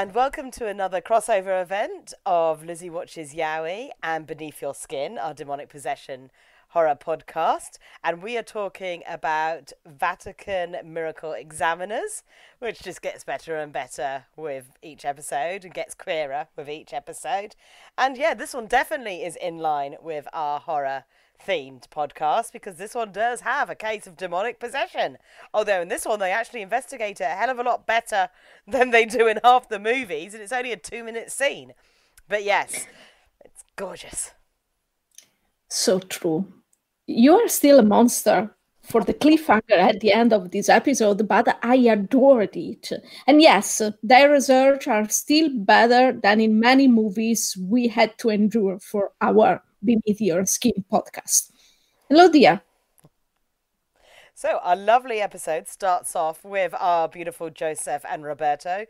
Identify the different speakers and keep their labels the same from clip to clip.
Speaker 1: and welcome to another crossover event of Lizzie Watches Yaoi and Beneath Your Skin, our demonic possession horror podcast. And we are talking about Vatican Miracle Examiners, which just gets better and better with each episode and gets queerer with each episode. And yeah, this one definitely is in line with our horror themed podcast because this one does have a case of demonic possession. Although in this one they actually investigate it a hell of a lot better than they do in half the movies, and it's only a two minute scene. But yes, it's gorgeous.
Speaker 2: So true. You are still a monster for the cliffhanger at the end of this episode, but I adored it. And yes, their research are still better than in many movies we had to endure for our Beneath Your Skin podcast. Hello, dear.
Speaker 1: So, our lovely episode starts off with our beautiful Joseph and Roberto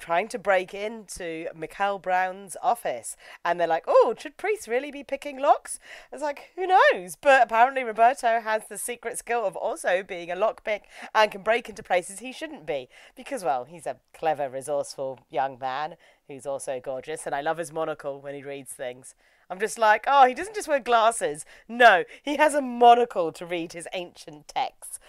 Speaker 1: trying to break into Mikhail Brown's office. And they're like, oh, should priests really be picking locks? It's like, who knows? But apparently, Roberto has the secret skill of also being a lockpick and can break into places he shouldn't be. Because, well, he's a clever, resourceful young man who's also gorgeous. And I love his monocle when he reads things. I'm just like, oh, he doesn't just wear glasses. No, he has a monocle to read his ancient texts.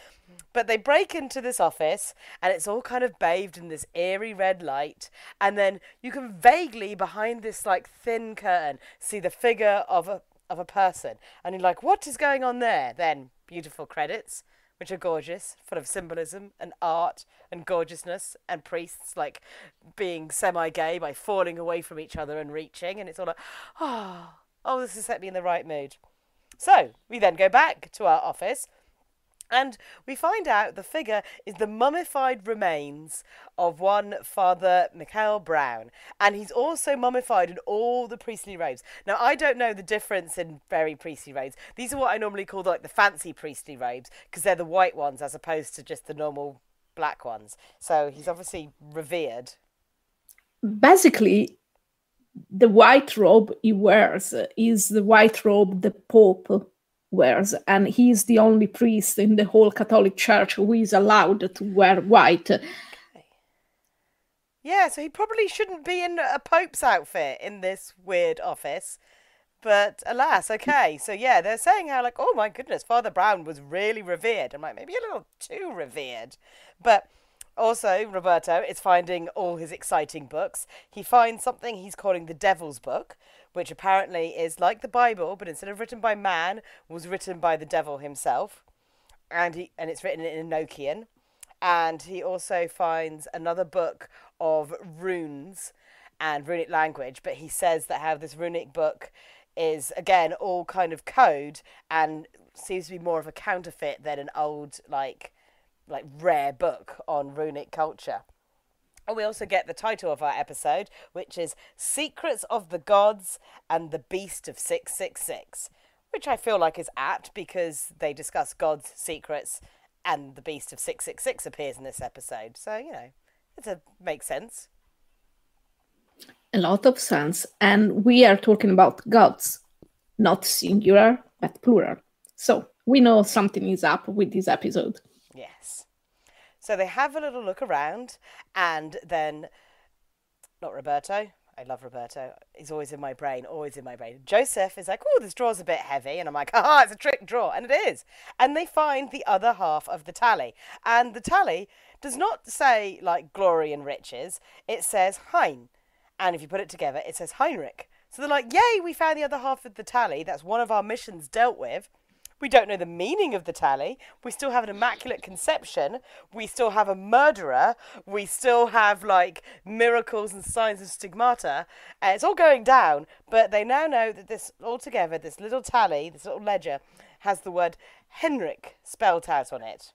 Speaker 1: But they break into this office and it's all kind of bathed in this eerie red light. And then you can vaguely, behind this like thin curtain, see the figure of a of a person. And you're like, what is going on there? Then beautiful credits, which are gorgeous, full of symbolism and art and gorgeousness and priests like being semi gay by falling away from each other and reaching. And it's all like, oh, oh, this has set me in the right mood. So we then go back to our office and we find out the figure is the mummified remains of one Father Mikhail Brown. And he's also mummified in all the priestly robes. Now, I don't know the difference in very priestly robes. These are what I normally call like the fancy priestly robes because they're the white ones as opposed to just the normal black ones. So he's obviously revered.
Speaker 2: Basically, the white robe he wears is the white robe the Pope wears, and he is the only priest in the whole Catholic Church who is allowed to wear white. Okay.
Speaker 1: Yeah, so he probably shouldn't be in a pope's outfit in this weird office. But alas, okay. So yeah, they're saying how like, oh my goodness, Father Brown was really revered. I'm like, maybe a little too revered. But also, Roberto is finding all his exciting books. He finds something he's calling the Devil's Book, which apparently is like the Bible, but instead of written by man, was written by the devil himself, and he and it's written in Enochian. And he also finds another book of runes and runic language, but he says that how this runic book is again all kind of code and seems to be more of a counterfeit than an old like like rare book on runic culture. And we also get the title of our episode, which is Secrets of the Gods and the Beast of 666, which I feel like is apt because they discuss God's secrets and the Beast of 666 appears in this episode. So, you know, it makes sense.
Speaker 2: A lot of sense. And we are talking about gods, not singular, but plural. So we know something is up with this episode.
Speaker 1: Yes. So they have a little look around, and then, not Roberto. I love Roberto. He's always in my brain, always in my brain. Joseph is like, oh, this drawer's a bit heavy. And I'm like, ah, it's a trick drawer. And it is. And they find the other half of the tally. And the tally does not say, like, glory and riches. It says Hein. And if you put it together, it says Heinrich. So they're like, yay, we found the other half of the tally. That's one of our missions dealt with. We don't know the meaning of the tally. We still have an immaculate conception. We still have a murderer. We still have like miracles and signs of stigmata. And it's all going down. But they now know that this altogether, this little tally, this little ledger, has the word Henrik spelled out on it.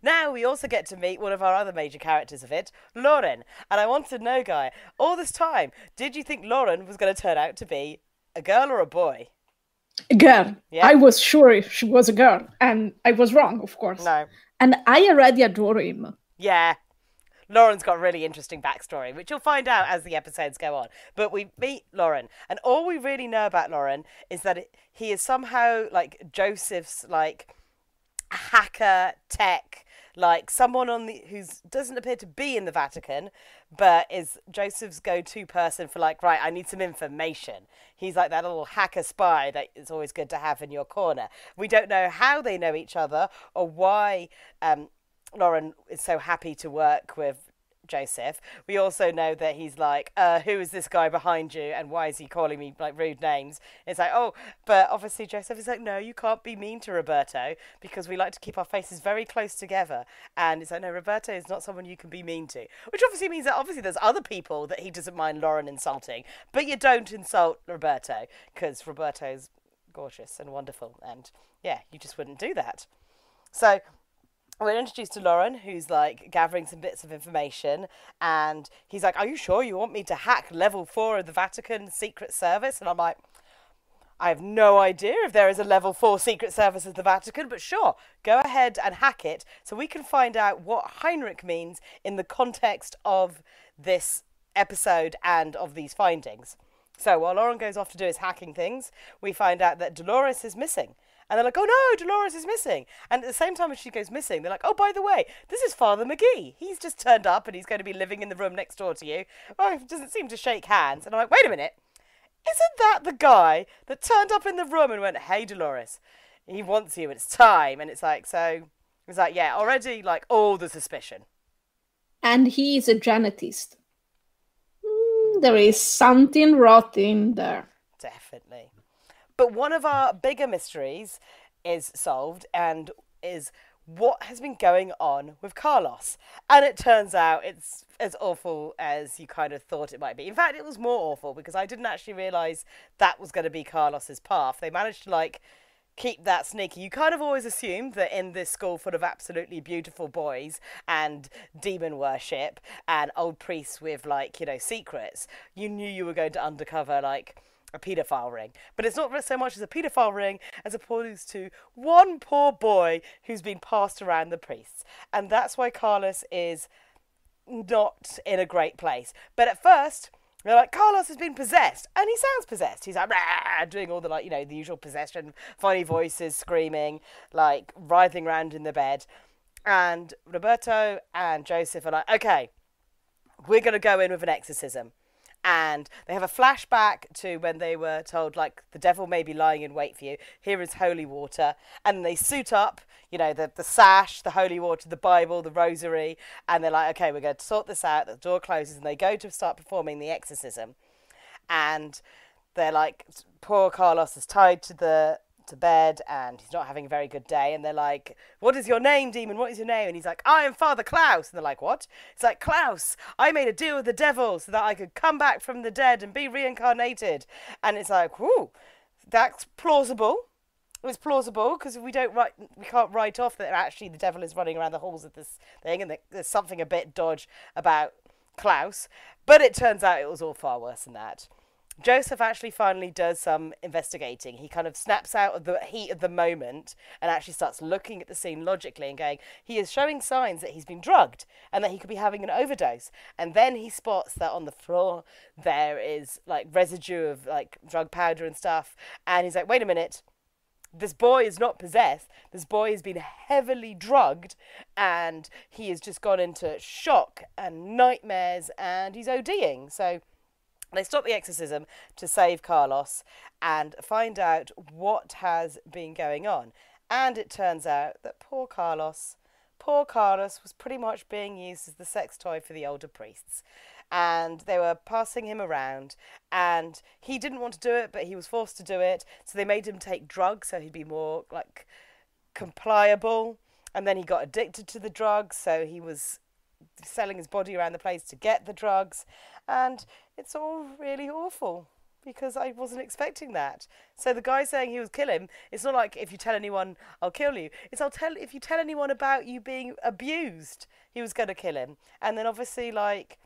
Speaker 1: Now we also get to meet one of our other major characters of it, Lauren. And I want to know, Guy, all this time, did you think Lauren was going to turn out to be a girl or a boy?
Speaker 2: A girl. Yeah. I was sure she was a girl, and I was wrong, of course.
Speaker 1: No.
Speaker 2: And I already adore him.
Speaker 1: Yeah. Lauren's got a really interesting backstory, which you'll find out as the episodes go on. But we meet Lauren, and all we really know about Lauren is that it, he is somehow like Joseph's like hacker tech like someone on the who doesn't appear to be in the Vatican, but is Joseph's go-to person for like, right, I need some information. He's like that little hacker spy that it's always good to have in your corner. We don't know how they know each other or why um, Lauren is so happy to work with Joseph. We also know that he's like, uh, who is this guy behind you and why is he calling me like rude names? It's like, oh, but obviously Joseph is like, no, you can't be mean to Roberto because we like to keep our faces very close together. And it's like, no, Roberto is not someone you can be mean to. Which obviously means that obviously there's other people that he doesn't mind Lauren insulting, but you don't insult Roberto because Roberto's gorgeous and wonderful. And yeah, you just wouldn't do that. So we're introduced to Lauren, who's like gathering some bits of information, and he's like, "Are you sure you want me to hack level four of the Vatican Secret Service?" And I'm like, "I have no idea if there is a level four Secret Service of the Vatican, but sure, go ahead and hack it, so we can find out what Heinrich means in the context of this episode and of these findings." So while Lauren goes off to do his hacking things, we find out that Dolores is missing. And they're like, oh no, Dolores is missing. And at the same time as she goes missing, they're like, oh, by the way, this is Father McGee. He's just turned up and he's going to be living in the room next door to you. Well, he doesn't seem to shake hands. And I'm like, wait a minute. Isn't that the guy that turned up in the room and went, hey, Dolores, he wants you, it's time. And it's like, so it's like, yeah, already like all the suspicion.
Speaker 2: And he is a janetist. Mm, there is something rotten there.
Speaker 1: Definitely. But one of our bigger mysteries is solved and is what has been going on with Carlos. And it turns out it's as awful as you kind of thought it might be. In fact, it was more awful because I didn't actually realize that was going to be Carlos's path. They managed to like keep that sneaky. You kind of always assumed that in this school full of absolutely beautiful boys and demon worship and old priests with like, you know, secrets, you knew you were going to undercover like a paedophile ring. But it's not so much as a paedophile ring as opposed to one poor boy who's been passed around the priests. And that's why Carlos is not in a great place. But at first, they're like, Carlos has been possessed. And he sounds possessed. He's like, doing all the, like, you know, the usual possession, funny voices, screaming, like, writhing around in the bed. And Roberto and Joseph are like, okay, we're going to go in with an exorcism and they have a flashback to when they were told like the devil may be lying in wait for you. Here is holy water. And they suit up you know the, the sash the holy water the bible the rosary. And they're like okay we're going to sort this out. The door closes and they go to start performing the exorcism. And they're like poor carlos is tied to the to bed and he's not having a very good day and they're like what is your name demon? What is your name? And he's like i am father klaus. And they're like what? It's like klaus i made a deal with the devil so that i could come back from the dead and be reincarnated. And it's like whoo that's plausible. It's plausible because we don't write we can't write off that actually the devil is running around the halls of this thing and there's something a bit dodge about klaus. But it turns out it was all far worse than that Joseph actually finally does some investigating. He kind of snaps out of the heat of the moment and actually starts looking at the scene logically and going, he is showing signs that he's been drugged and that he could be having an overdose. And then he spots that on the floor there is like residue of like drug powder and stuff. And he's like, wait a minute. This boy is not possessed. This boy has been heavily drugged and he has just gone into shock and nightmares and he's ODing. So they stop the exorcism to save Carlos and find out what has been going on. And it turns out that poor Carlos, poor Carlos was pretty much being used as the sex toy for the older priests. And they were passing him around, and he didn't want to do it, but he was forced to do it. So they made him take drugs so he'd be more like compliable. And then he got addicted to the drugs, so he was selling his body around the place to get the drugs and it's all really awful because I wasn't expecting that. So the guy saying he would kill him, it's not like if you tell anyone I'll kill you. It's I'll tell if you tell anyone about you being abused, he was going to kill him. And then obviously like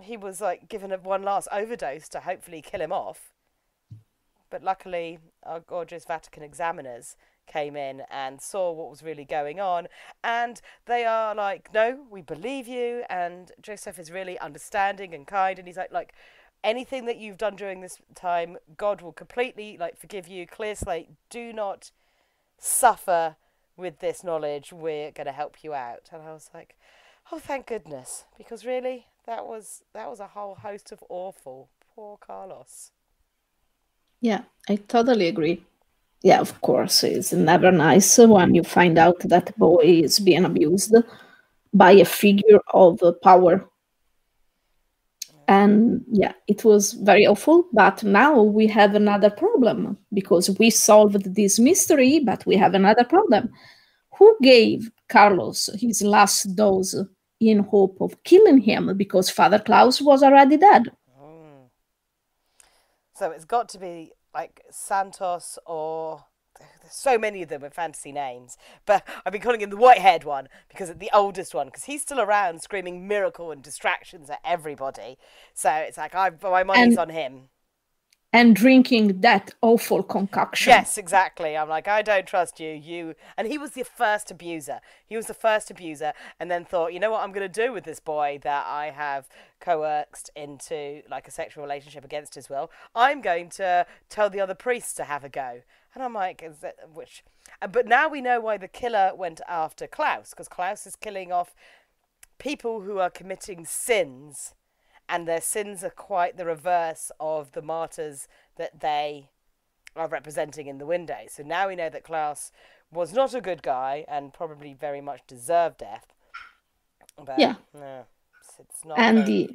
Speaker 1: he was like given a one last overdose to hopefully kill him off. But luckily our gorgeous Vatican examiners came in and saw what was really going on. And they are like, no, we believe you. And Joseph is really understanding and kind. And he's like, like, anything that you've done during this time, God will completely like forgive you. Clear slate. Do not suffer with this knowledge, we're going to help you out. And I was like, oh, thank goodness, because really, that was that was a whole host of awful. Poor Carlos.
Speaker 2: Yeah, I totally agree. Yeah, of course, it's never nice when you find out that boy is being abused by a figure of power. And yeah, it was very awful. But now we have another problem because we solved this mystery, but we have another problem. Who gave Carlos his last dose in hope of killing him because Father Klaus was already dead?
Speaker 1: So it's got to be like Santos or there's so many of them with fantasy names, but I've been calling him the white-haired one because it's the oldest one because he's still around screaming miracle and distractions at everybody. So it's like I my money's
Speaker 2: And-
Speaker 1: on him.
Speaker 2: And drinking that awful concoction.
Speaker 1: Yes, exactly. I'm like, I don't trust you. You and he was the first abuser. He was the first abuser, and then thought, you know what I'm going to do with this boy that I have coerced into like a sexual relationship against his will. I'm going to tell the other priests to have a go. And I'm like, is that which? But now we know why the killer went after Klaus because Klaus is killing off people who are committing sins and their sins are quite the reverse of the martyrs that they are representing in the window. So now we know that Klaus was not a good guy and probably very much deserved death. But
Speaker 2: Yeah.
Speaker 1: no, it's, it's not.
Speaker 2: and the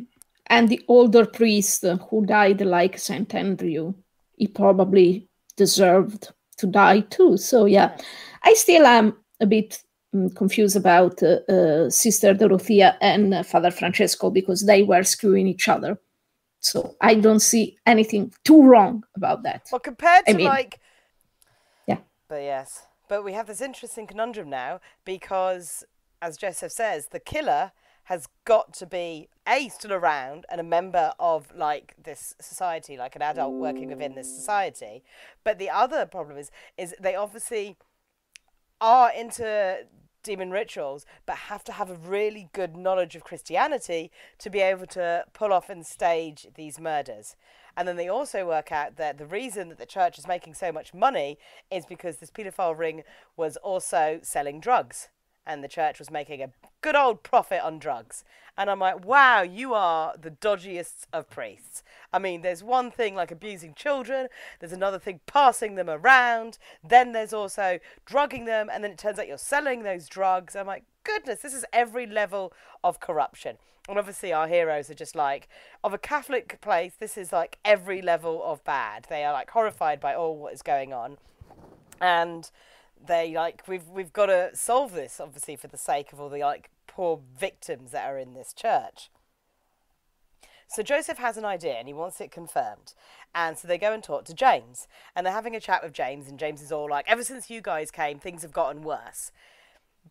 Speaker 2: and the older priest who died like Saint Andrew, he probably deserved to die too. So yeah, I still am a bit confused about uh, uh, Sister Dorothea and uh, Father Francesco because they were screwing each other. So I don't see anything too wrong about that.
Speaker 1: Well, compared
Speaker 2: I
Speaker 1: to
Speaker 2: mean-
Speaker 1: like.
Speaker 2: Yeah.
Speaker 1: But yes. But we have this interesting conundrum now because, as Joseph says, the killer has got to be A, still around and a member of like this society, like an adult working within this society. But the other problem is, is they obviously are into demon rituals but have to have a really good knowledge of Christianity to be able to pull off and stage these murders. And then they also work out that the reason that the church is making so much money is because this paedophile ring was also selling drugs. And the church was making a good old profit on drugs. And I'm like, wow, you are the dodgiest of priests. I mean, there's one thing like abusing children, there's another thing passing them around, then there's also drugging them, and then it turns out you're selling those drugs. I'm like, goodness, this is every level of corruption. And obviously, our heroes are just like, of a Catholic place, this is like every level of bad. They are like horrified by all what is going on. And they like, we've, we've got to solve this, obviously, for the sake of all the like poor victims that are in this church. So Joseph has an idea and he wants it confirmed. And so they go and talk to James. And they're having a chat with James, and James is all like, ever since you guys came, things have gotten worse.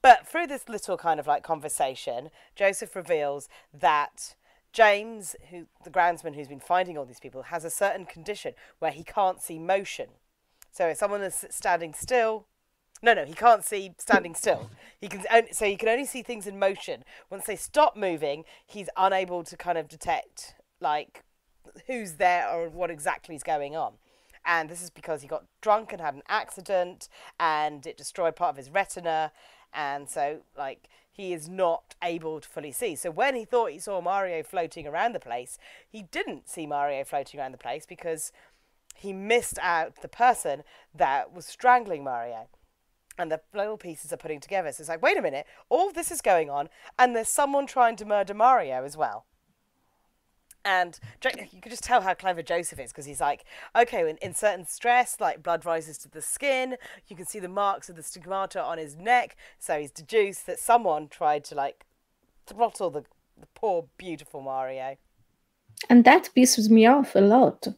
Speaker 1: But through this little kind of like conversation, Joseph reveals that James, who the groundsman who's been finding all these people, has a certain condition where he can't see motion. So if someone is standing still, no, no, he can't see standing still. He can only, so he can only see things in motion. Once they stop moving, he's unable to kind of detect like who's there or what exactly is going on. And this is because he got drunk and had an accident, and it destroyed part of his retina, and so like he is not able to fully see. So when he thought he saw Mario floating around the place, he didn't see Mario floating around the place because he missed out the person that was strangling Mario and the little pieces are putting together. So it's like, wait a minute, all this is going on, and there's someone trying to murder Mario as well. And you can just tell how clever Joseph is because he's like, okay, in, in certain stress, like blood rises to the skin, you can see the marks of the stigmata on his neck. So he's deduced that someone tried to like throttle the, the poor, beautiful Mario.
Speaker 2: And that pisses me off a lot.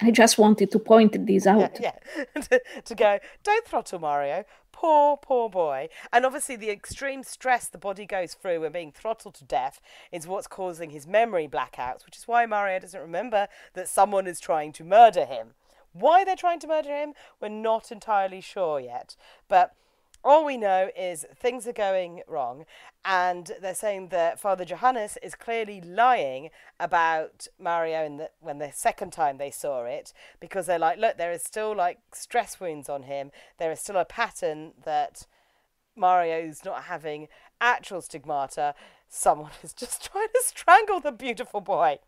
Speaker 2: I just wanted to point this out.
Speaker 1: yeah, to, to go, don't throttle Mario. Poor, poor boy. And obviously, the extreme stress the body goes through when being throttled to death is what's causing his memory blackouts, which is why Mario doesn't remember that someone is trying to murder him. Why they're trying to murder him, we're not entirely sure yet. But all we know is things are going wrong, and they're saying that Father Johannes is clearly lying about Mario in the, when the second time they saw it, because they're like, look, there is still like stress wounds on him. There is still a pattern that Mario's not having actual stigmata, someone is just trying to strangle the beautiful boy.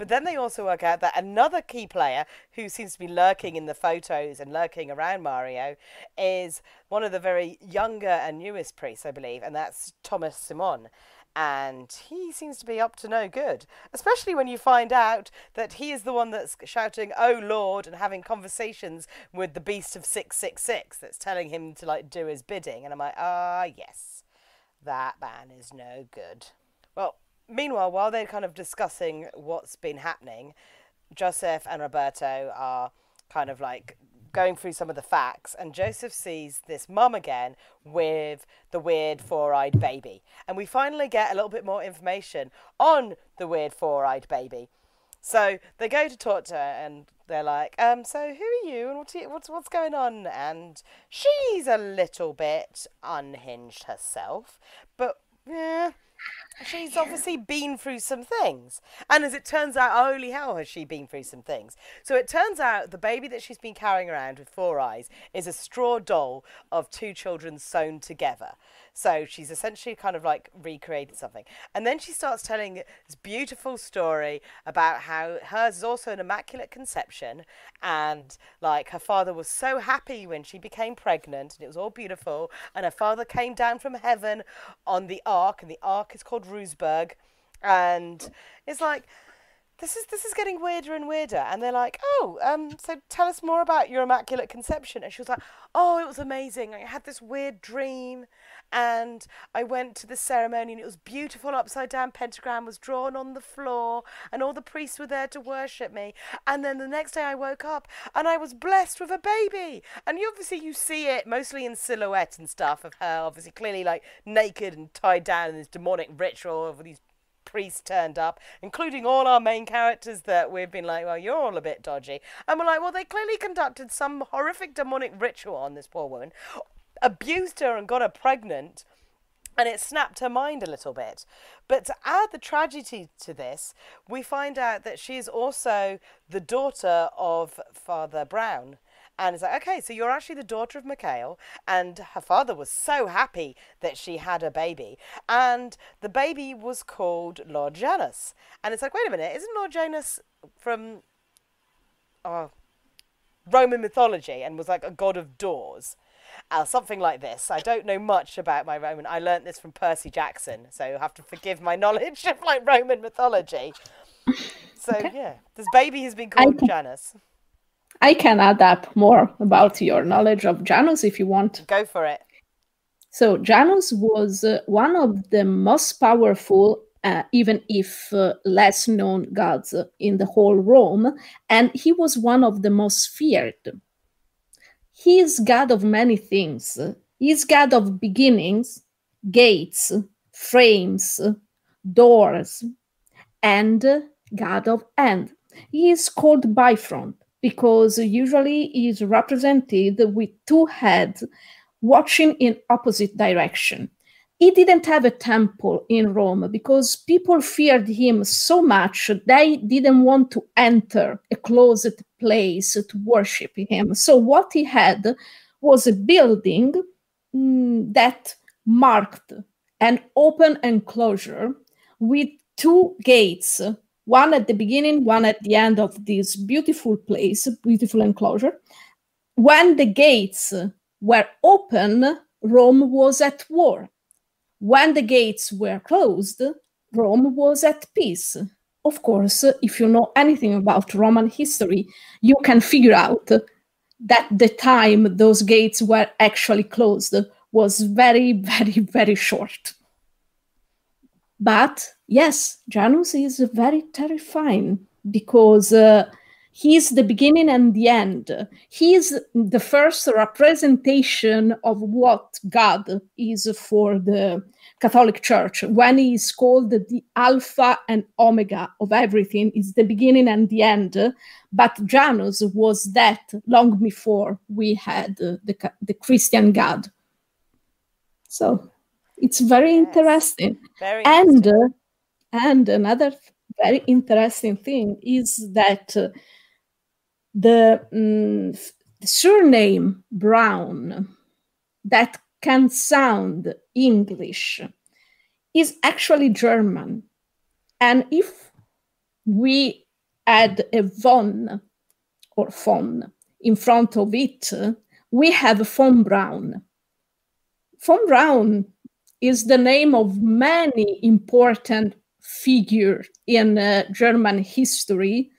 Speaker 1: But then they also work out that another key player who seems to be lurking in the photos and lurking around Mario is one of the very younger and newest priests, I believe, and that's Thomas Simon. And he seems to be up to no good, especially when you find out that he is the one that's shouting, Oh Lord, and having conversations with the beast of 666 that's telling him to like do his bidding. And I'm like, Ah, yes, that man is no good. Well, meanwhile, while they're kind of discussing what's been happening, Joseph and Roberto are kind of like going through some of the facts, and Joseph sees this mum again with the weird four eyed baby. And we finally get a little bit more information on the weird four eyed baby. So they go to talk to her, and they're like, um, so who are you, and what's, what's, what's going on? And she's a little bit unhinged herself, but yeah she's obviously been through some things. And as it turns out, holy hell, has she been through some things. So it turns out the baby that she's been carrying around with four eyes is a straw doll of two children sewn together. So she's essentially kind of like recreated something. And then she starts telling this beautiful story about how hers is also an immaculate conception. And like her father was so happy when she became pregnant and it was all beautiful. And her father came down from heaven on the ark, and the ark is called Roseburg. And it's like, this is this is getting weirder and weirder. And they're like, oh, um, so tell us more about your immaculate conception. And she was like, oh, it was amazing. I had this weird dream, and I went to the ceremony, and it was beautiful. Upside down pentagram was drawn on the floor, and all the priests were there to worship me. And then the next day, I woke up, and I was blessed with a baby. And you obviously you see it mostly in silhouette and stuff of her, obviously clearly like naked and tied down in this demonic ritual of these priests turned up, including all our main characters that we've been like, well, you're all a bit dodgy. And we're like, well, they clearly conducted some horrific demonic ritual on this poor woman, abused her and got her pregnant. And it snapped her mind a little bit. But to add the tragedy to this, we find out that she is also the daughter of Father Brown, and it's like, okay, so you're actually the daughter of Mikhail, and her father was so happy that she had a baby, and the baby was called Lord Janus. And it's like, wait a minute, isn't Lord Janus from Roman mythology and was like a god of doors? Uh, something like this. I don't know much about my Roman. I learnt this from Percy Jackson, so you have to forgive my knowledge of like Roman mythology. So yeah, this baby has been called Janus.
Speaker 2: I can add up more about your knowledge of Janus if you want.
Speaker 1: Go for it.
Speaker 2: So, Janus was uh, one of the most powerful, uh, even if uh, less known gods in the whole Rome, and he was one of the most feared. He is god of many things. He is god of beginnings, gates, frames, doors, and god of end. He is called Bifront because usually he is represented with two heads watching in opposite direction. He didn't have a temple in Rome because people feared him so much they didn't want to enter a closed place to worship him. So what he had was a building mm, that marked an open enclosure with two gates one at the beginning, one at the end of this beautiful place, beautiful enclosure. When the gates were open, Rome was at war. When the gates were closed, Rome was at peace. Of course, if you know anything about Roman history, you can figure out that the time those gates were actually closed was very, very, very short. But yes, Janus is very terrifying because uh, he's the beginning and the end. He's the first representation of what God is for the Catholic Church. When he is called the Alpha and Omega of everything, is the beginning and the end. But Janus was that long before we had the, the Christian God. So it's very yes. interesting.
Speaker 1: Very
Speaker 2: and
Speaker 1: interesting.
Speaker 2: And another very interesting thing is that uh, the, um, the surname Brown that can sound English is actually German. And if we add a von or von in front of it, we have von Braun. Von Braun is the name of many important figures in uh, German history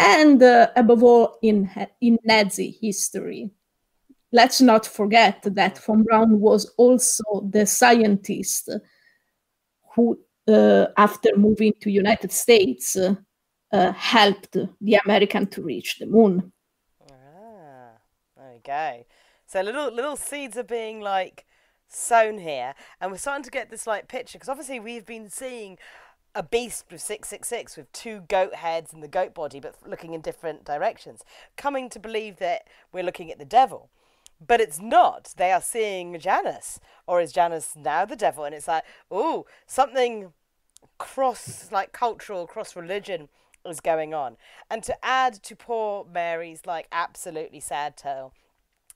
Speaker 2: and uh, above all in, in Nazi history. Let's not forget that von Braun was also the scientist who, uh, after moving to United States, uh, helped the American to reach the moon.
Speaker 1: Ah, go. So little little seeds are being like sown here, and we're starting to get this like picture because obviously we've been seeing a beast with 666 with two goat heads and the goat body but looking in different directions coming to believe that we're looking at the devil. But it's not. They are seeing janus or is janus now the devil? And it's like oh something cross like cultural cross religion is going on. And to add to poor mary's like absolutely sad tale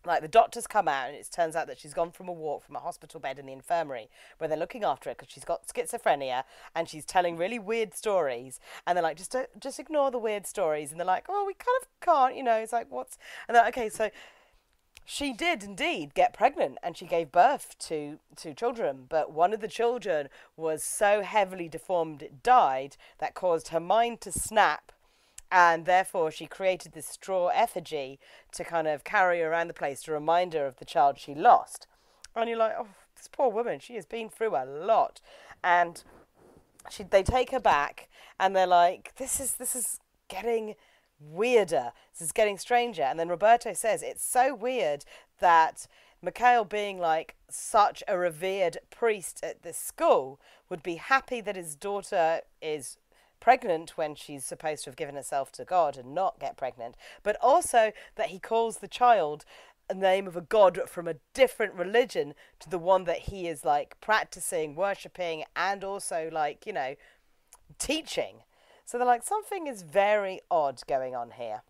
Speaker 1: like the doctors come out and it turns out that she's gone from a walk from a hospital bed in the infirmary where they're looking after her because she's got schizophrenia and she's telling really weird stories. And they're like just don't, just ignore the weird stories. And they're like oh we kind of can't you know it's like what's and they're like okay so she did indeed get pregnant and she gave birth to two children but one of the children was so heavily deformed it died that caused her mind to snap and therefore she created this straw effigy to kind of carry around the place to remind her of the child she lost. And you're like, oh, this poor woman, she has been through a lot. And she, they take her back, and they're like, this is this is getting weirder. This is getting stranger. And then Roberto says it's so weird that Mikhail, being like such a revered priest at this school, would be happy that his daughter is pregnant when she's supposed to have given herself to God and not get pregnant, but also that he calls the child a name of a god from a different religion to the one that he is like practicing, worshipping, and also like, you know, teaching. So they're like, something is very odd going on here.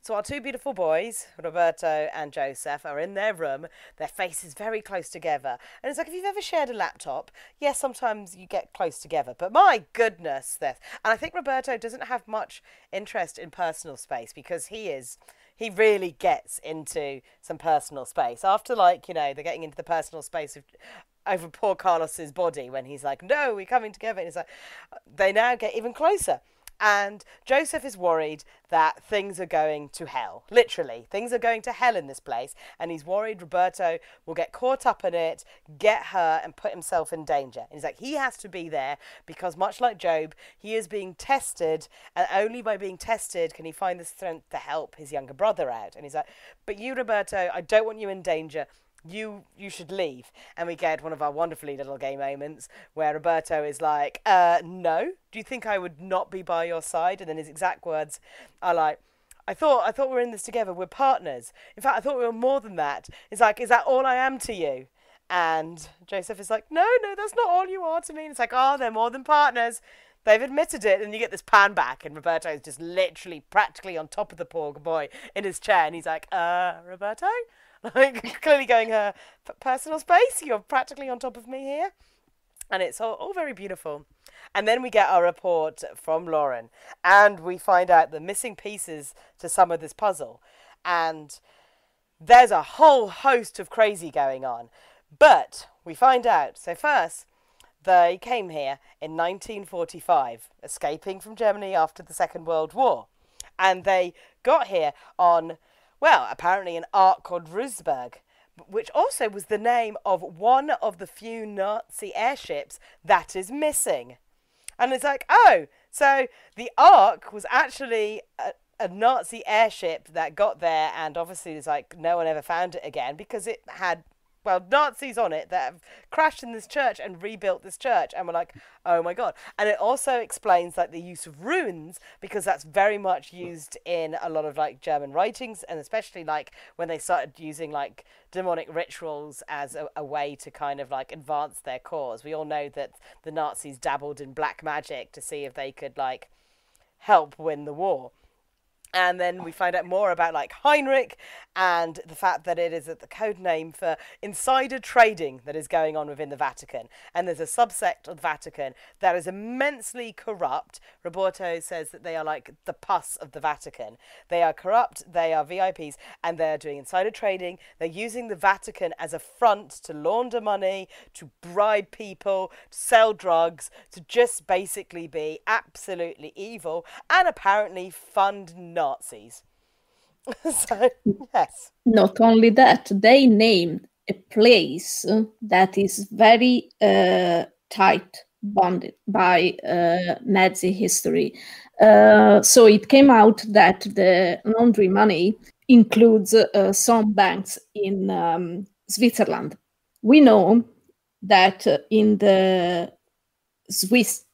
Speaker 1: So our two beautiful boys, Roberto and Joseph, are in their room, their faces very close together. And it's like if you've ever shared a laptop, yes, sometimes you get close together, but my goodness, this. And I think Roberto doesn't have much interest in personal space because he is he really gets into some personal space after like you know they're getting into the personal space of over poor carlos's body when he's like no we're coming together and it's like they now get even closer and Joseph is worried that things are going to hell. Literally, things are going to hell in this place. And he's worried Roberto will get caught up in it, get hurt, and put himself in danger. And he's like, he has to be there because, much like Job, he is being tested. And only by being tested can he find the strength to help his younger brother out. And he's like, but you, Roberto, I don't want you in danger you you should leave. And we get one of our wonderfully little gay moments where roberto is like uh no. Do you think i would not be by your side? And then his exact words are like i thought i thought we are in this together. We're partners. In fact i thought we were more than that. It's like is that all i am to you? And joseph is like no no that's not all you are to me. And it's like oh they're more than partners. They've admitted it, and you get this pan back, and Roberto is just literally practically on top of the poor boy in his chair, and he's like, "Uh, Roberto, like clearly going her personal space. You're practically on top of me here, and it's all, all very beautiful. And then we get our report from Lauren, and we find out the missing pieces to some of this puzzle, and there's a whole host of crazy going on. But we find out. So first, they came here in 1945, escaping from Germany after the Second World War. And they got here on well, apparently an ark called Ruysberg, which also was the name of one of the few Nazi airships that is missing. And it's like, oh, so the ark was actually a, a Nazi airship that got there, and obviously it's like no one ever found it again because it had well, Nazis on it that have crashed in this church and rebuilt this church. And we're like, oh my God. And it also explains like the use of runes because that's very much used in a lot of like German writings and especially like when they started using like demonic rituals as a, a way to kind of like advance their cause. We all know that the Nazis dabbled in black magic to see if they could like help win the war. And then we find out more about like Heinrich and the fact that it is the code name for insider trading that is going on within the Vatican. And there's a subsect of the Vatican that is immensely corrupt. Roberto says that they are like the pus of the Vatican. They are corrupt, they are VIPs, and they're doing insider trading. They're using the Vatican as a front to launder money, to bribe people, to sell drugs, to just basically be absolutely evil and apparently fund Nazis. so, yes.
Speaker 2: Not only that, they named a place that is very uh, tight bonded by uh, Nazi history. Uh, so it came out that the laundry money includes uh, some banks in um, Switzerland. We know that in the Swiss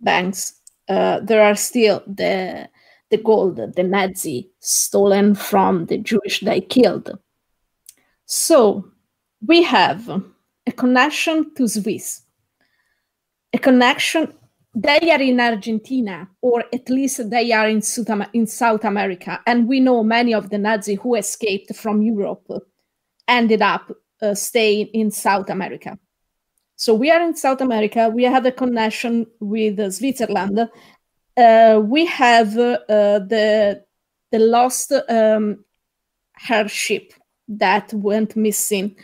Speaker 2: banks, uh, there are still the the gold the Nazi stolen from the Jewish they killed. So we have a connection to Swiss, a connection. They are in Argentina, or at least they are in South, America. And we know many of the Nazi who escaped from Europe ended up uh, staying in South America. So we are in South America. We have a connection with uh, Switzerland, we have uh, the the lost um, ship that went missing,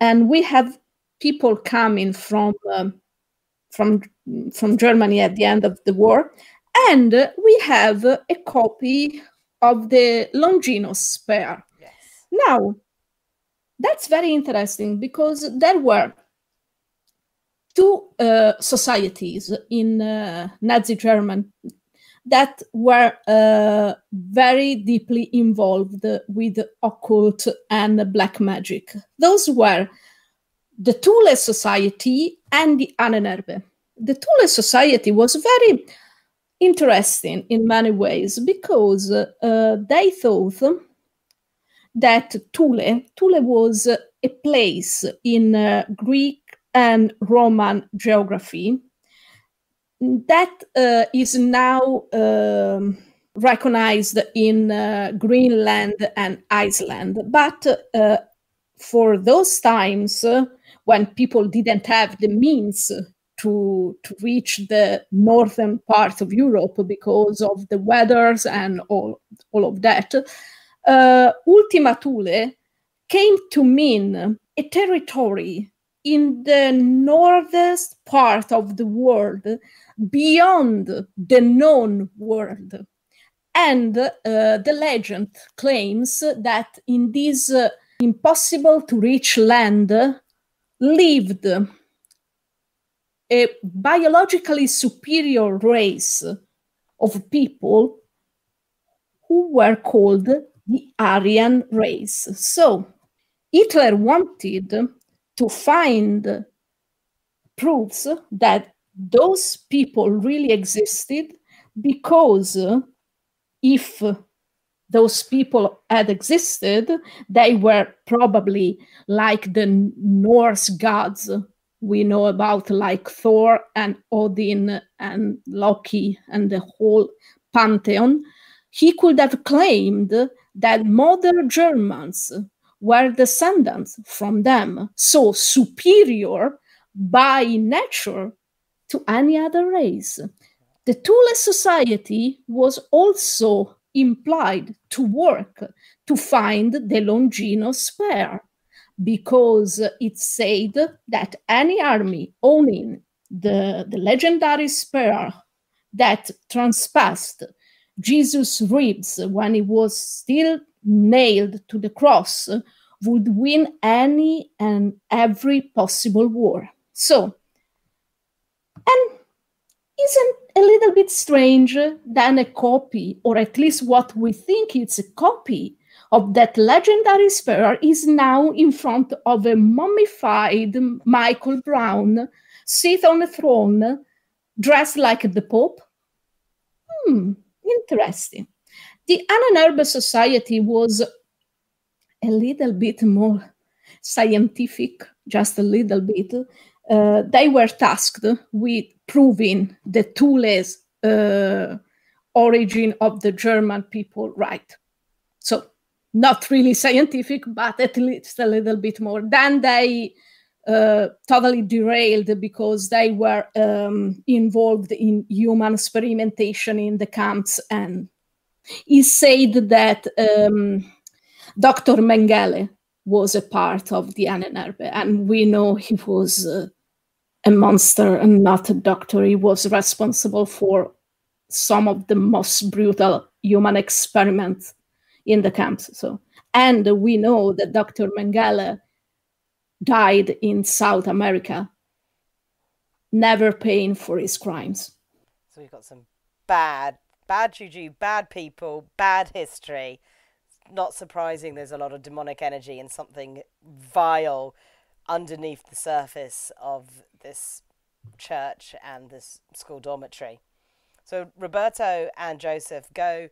Speaker 2: and we have people coming from um, from from Germany at the end of the war, and we have a copy of the Longinus spare. Yes. Now, that's very interesting because there were two uh, societies in uh, Nazi Germany that were uh, very deeply involved with occult and black magic. Those were the Thule Society and the Ahnenerbe. The Thule Society was very interesting in many ways because uh, they thought that Thule, Thule was a place in uh, Greek and Roman geography that uh, is now um, recognized in uh, Greenland and Iceland. But uh, for those times uh, when people didn't have the means to, to reach the northern part of Europe because of the weathers and all, all of that, uh, Ultima Thule came to mean a territory in the northest part of the world beyond the known world. And uh, the legend claims that in this uh, impossible to reach land lived a biologically superior race of people who were called the Aryan race. So Hitler wanted to find proofs that those people really existed because if those people had existed, they were probably like the Norse gods we know about, like Thor and Odin and Loki and the whole pantheon. He could have claimed that modern Germans were descendants from them, so superior by nature to any other race. The Thule society was also implied to work to find the Longinus spare because it said that any army owning the, the legendary spear that transpassed Jesus' ribs when he was still nailed to the cross would win any and every possible war. So, and isn't a little bit strange than a copy, or at least what we think it's a copy of that legendary spear is now in front of a mummified Michael Brown, sit on a throne, dressed like the Pope? Hmm, interesting. The Ahnenerbe Society was a little bit more scientific, just a little bit. Uh, they were tasked with proving the Thule's uh, origin of the German people right. So not really scientific, but at least a little bit more. Then they uh, totally derailed because they were um, involved in human experimentation in the camps. And he said that um, Dr. Mengele was a part of the Ahnenerbe, and we know he was uh, a monster and not a doctor. He was responsible for some of the most brutal human experiments in the camps. So, and we know that Dr. Mengele died in South America, never paying for his crimes.
Speaker 1: So we've got some bad, bad juju, bad people, bad history. Not surprising there's a lot of demonic energy and something vile underneath the surface of this church and this school dormitory. So Roberto and Joseph go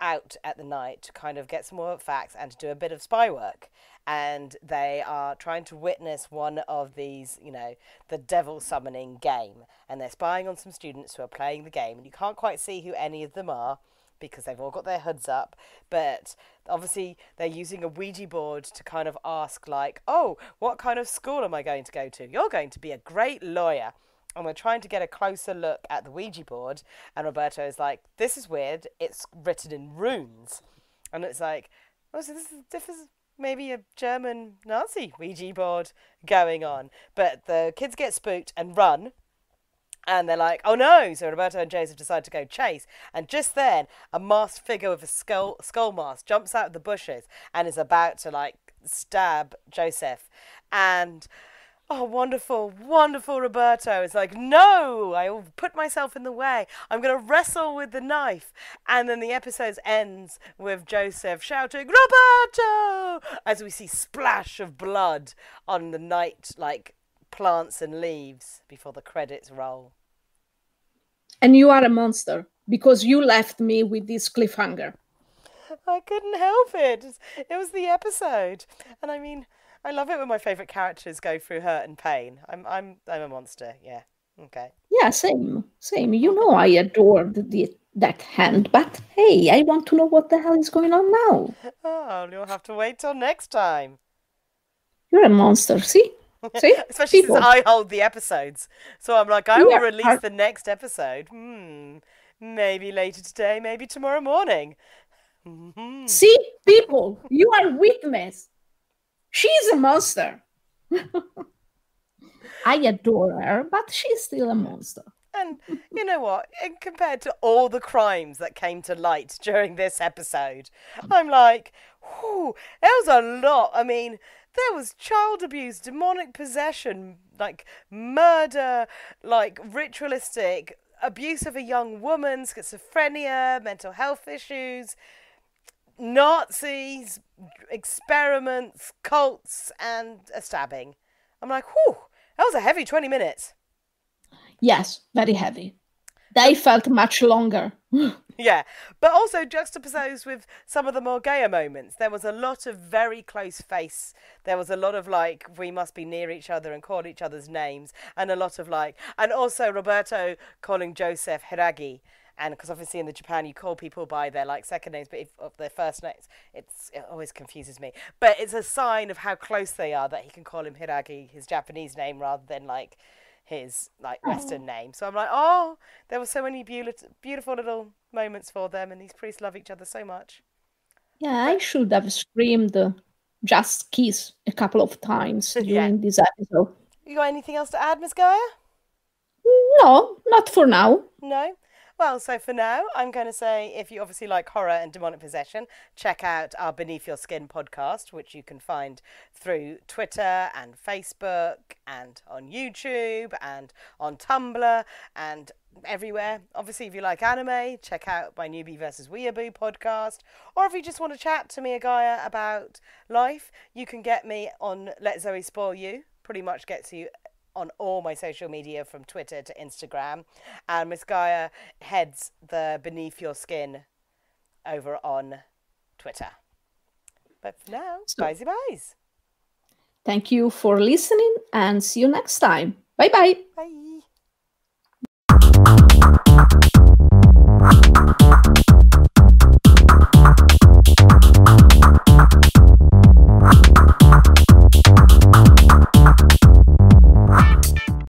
Speaker 1: out at the night to kind of get some more facts and to do a bit of spy work. And they are trying to witness one of these, you know, the devil summoning game. And they're spying on some students who are playing the game. And you can't quite see who any of them are because they've all got their hoods up. But obviously, they're using a Ouija board to kind of ask, like, oh, what kind of school am I going to go to? You're going to be a great lawyer and we're trying to get a closer look at the Ouija board. And Roberto is like, "This is weird. It's written in runes," and it's like, "Oh, so this is, this is maybe a German Nazi Ouija board going on." But the kids get spooked and run. And they're like, oh no! So Roberto and Joseph decide to go chase. And just then, a masked figure with a skull, skull mask jumps out of the bushes and is about to like stab Joseph. And oh, wonderful, wonderful Roberto. It's like, no, I will put myself in the way. I'm going to wrestle with the knife. And then the episode ends with Joseph shouting, Roberto, as we see splash of blood on the night, like plants and leaves before the credits roll.
Speaker 2: And you are a monster because you left me with this cliffhanger.
Speaker 1: I couldn't help it. It was the episode. And I mean, I love it when my favourite characters go through hurt and pain. I'm I'm I'm a monster. Yeah. Okay.
Speaker 2: Yeah, same, same. You know, I adored the that hand, but hey, I want to know what the hell is going on now.
Speaker 1: Oh, you'll have to wait till next time.
Speaker 2: You're a monster. See, see.
Speaker 1: Especially People. since I hold the episodes, so I'm like, I will release the next episode. Hmm. Maybe later today, maybe tomorrow morning.
Speaker 2: Mm-hmm. See, people, you are witness She's a monster. I adore her, but she's still a monster.
Speaker 1: And you know what? compared to all the crimes that came to light during this episode, I'm like, whew, there was a lot. I mean, there was child abuse, demonic possession, like murder, like ritualistic abuse of a young woman, schizophrenia, mental health issues. Nazis, experiments, cults, and a stabbing. I'm like, whew, that was a heavy 20 minutes.
Speaker 2: Yes, very heavy. They felt much longer.
Speaker 1: yeah, but also juxtaposed with some of the more gayer moments. There was a lot of very close face. There was a lot of like, we must be near each other and call each other's names, and a lot of like, and also Roberto calling Joseph Hiraga and because obviously in the Japan you call people by their like second names, but if of their first names, it's it always confuses me. But it's a sign of how close they are that he can call him Hiraga, his Japanese name, rather than like his like Western name. So I'm like, oh, there were so many beautiful, beautiful little moments for them, and these priests love each other so much.
Speaker 2: Yeah, I should have screamed uh, "Just Kiss" a couple of times during yeah. this episode.
Speaker 1: You got anything else to add, Miss Gaia?
Speaker 2: No, not for now.
Speaker 1: No. Well, so for now, I'm going to say if you obviously like horror and demonic possession, check out our Beneath Your Skin podcast, which you can find through Twitter and Facebook and on YouTube and on Tumblr and everywhere. Obviously, if you like anime, check out my Newbie versus Weeaboo podcast. Or if you just want to chat to me, Gaia, about life, you can get me on Let Zoe Spoil You. Pretty much gets you on all my social media from Twitter to Instagram. And Miss Gaia heads the Beneath Your Skin over on Twitter. But for now, so, bye byes.
Speaker 2: Thank you for listening and see you next time. Bye-bye. Bye. -bye.
Speaker 1: bye.